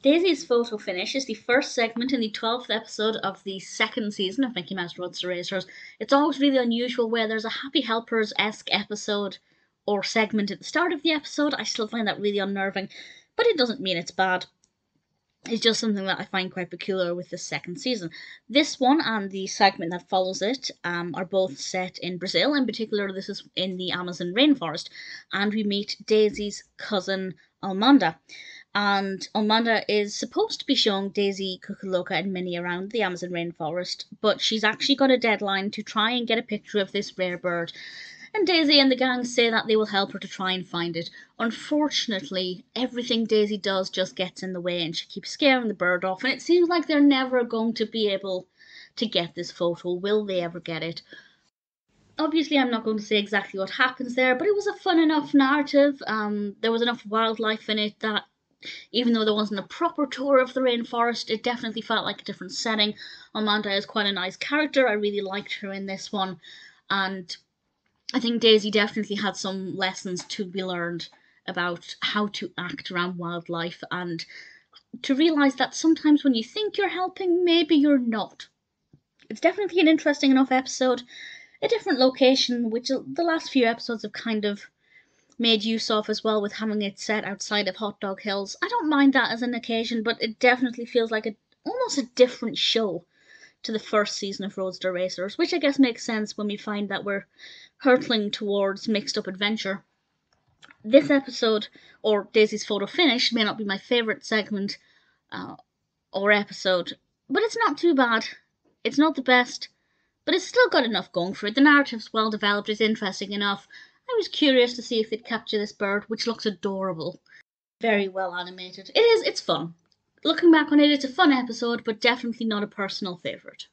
Daisy's photo finish is the first segment in the 12th episode of the second season of Mickey Mouse Roadster Racers. It's always really unusual where there's a Happy Helpers esque episode or segment at the start of the episode. I still find that really unnerving, but it doesn't mean it's bad. It's just something that I find quite peculiar with the second season. This one and the segment that follows it um, are both set in Brazil. In particular, this is in the Amazon rainforest, and we meet Daisy's cousin Almanda and Almanda is supposed to be showing Daisy Cuckoo-Loca and Minnie around the Amazon rainforest, but she's actually got a deadline to try and get a picture of this rare bird. And Daisy and the gang say that they will help her to try and find it. Unfortunately, everything Daisy does just gets in the way and she keeps scaring the bird off, and it seems like they're never going to be able to get this photo. Will they ever get it? obviously I'm not going to say exactly what happens there, but it was a fun enough narrative. Um, there was enough wildlife in it that even though there wasn't a proper tour of the rainforest, it definitely felt like a different setting. Almanda is quite a nice character. I really liked her in this one. And I think Daisy definitely had some lessons to be learned about how to act around wildlife and to realize that sometimes when you think you're helping, maybe you're not. It's definitely an interesting enough episode. A different location, which the last few episodes have kind of made use of as well with having it set outside of Hot Dog Hills. I don't mind that as an occasion, but it definitely feels like a almost a different show to the first season of Roadster Racers, which I guess makes sense when we find that we're hurtling towards mixed up adventure. This episode, or Daisy's photo finish, may not be my favourite segment uh, or episode, but it's not too bad. It's not the best, but it's still got enough going for it. The narrative's well developed, it's interesting enough, I was curious to see if they'd capture this bird, which looks adorable. Very well animated. It is, it's fun. Looking back on it, it's a fun episode, but definitely not a personal favourite.